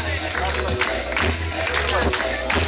Thank you.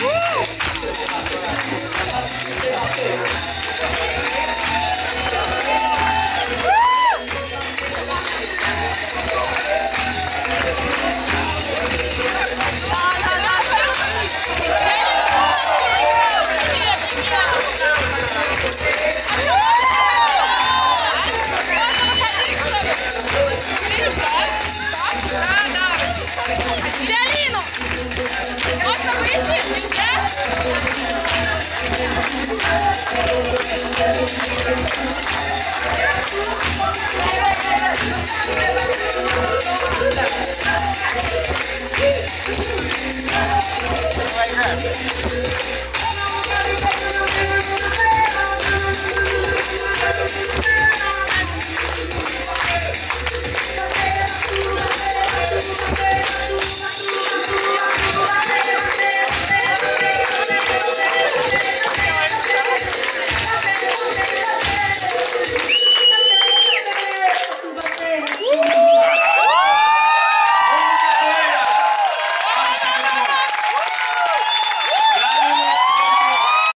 Woo! Видишь, да? Так? Да, да. Леолину! Можно выйти? Нельзя? Yeah.